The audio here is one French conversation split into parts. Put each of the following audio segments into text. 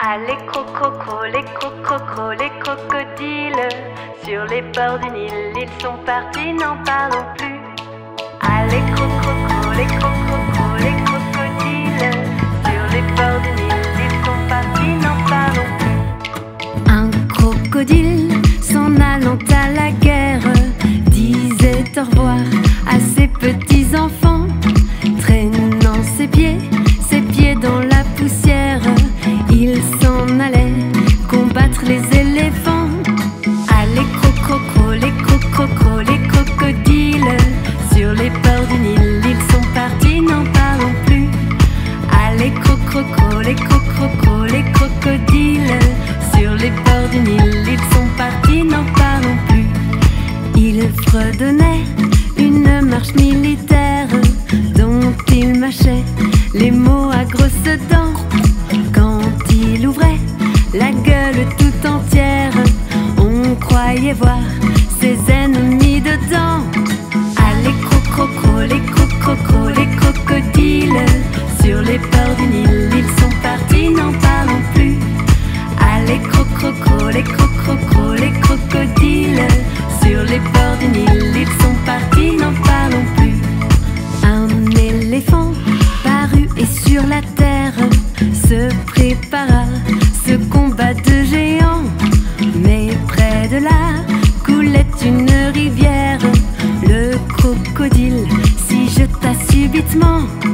Les crococos, les crococos, les crocodiles. Sur les bords du Nil, ils sont partis, n'en parlons plus. Les crococos, les crococos, les crocodiles. Sur les bords du Nil, ils sont partis, n'en parlons plus. Un crocodile s'en allant à la guerre disait au revoir les mots à grosses dents. Quand il ouvrait la gueule tout entière On croyait voir Doucement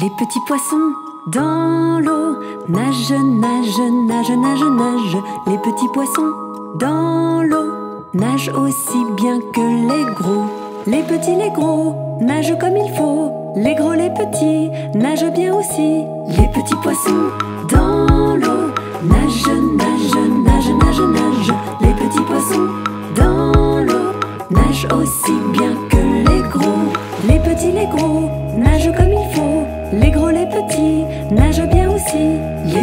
Les petits poissons dans l'eau nagent, nagent, nagent, nagent, nagent. Les petits poissons dans l'eau nagent aussi bien que les gros. Les petits, les gros nagent comme il faut. Les gros, les petits nagent bien aussi. Les petits poissons dans l'eau nagent, nagent, nagent, nagent, nagent. Les petits poissons dans l'eau nagent aussi bien que les gros. Les petits, les gros nagent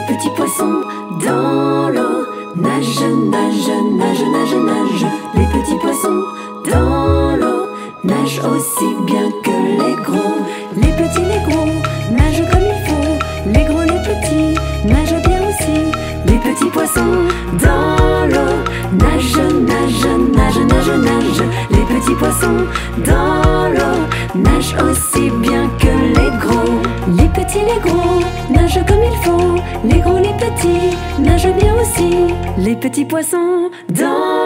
petits poissons dans l'eau nagent, nagent, nagent, nagent, nagent. Les petits poissons dans l'eau nagent aussi bien que les gros. Les petits, les gros nagent comme il faut. Les gros, les petits nagent bien aussi. Les petits poissons dans l'eau nagent, nagent, nagent, nagent, nagent. Les petits poissons dans l'eau Les petits poissons dans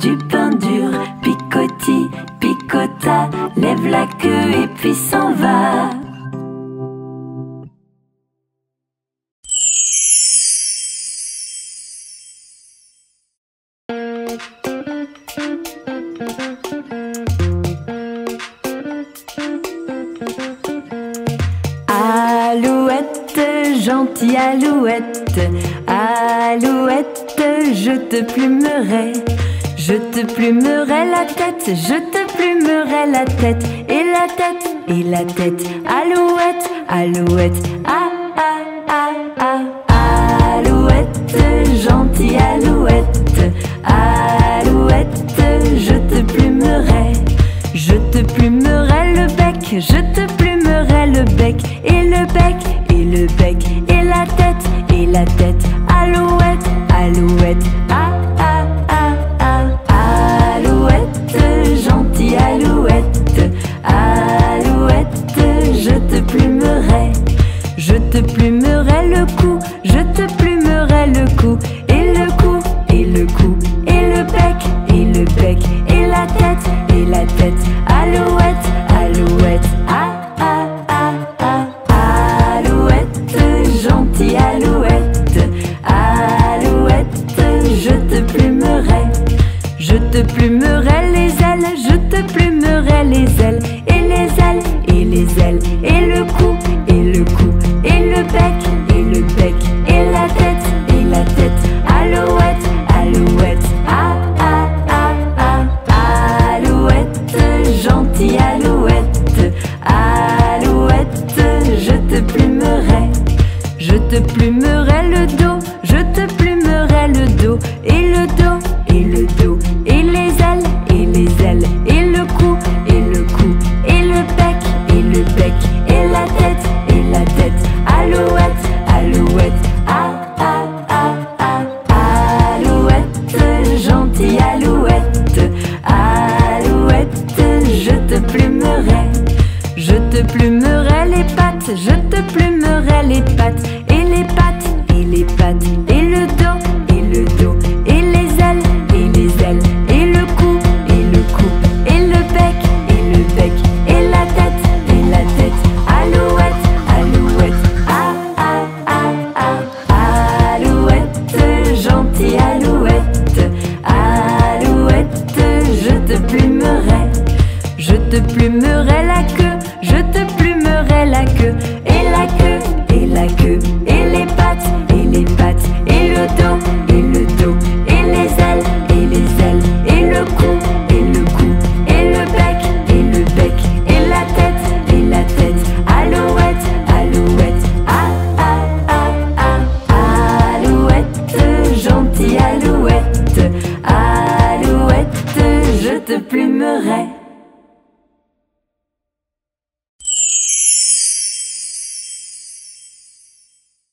du pain dur. Picoti, picota, lève la queue et puis s'en va. Alouette, gentille alouette, alouette, je te plumerai, je te plumerai la tête, je te plumerai la tête, et la tête, et la tête, alouette, alouette, alouette, je te plumerai. Je te plumerai les ailes, je te plumerai les ailes, et les ailes, et les ailes, et le cou, et le cou, et le bec, et le bec. te plumerai les pattes, je te plumerai les pattes, et les pattes, et les pattes, et le dos, et le dos, et les ailes, et les ailes, et le cou, et le cou, et le bec, et le bec, et la tête, et la tête, alouette, alouette, ah ah ah ah, alouette, gentille alouette, alouette, je te plumerai, je te plumerai. te plumerai.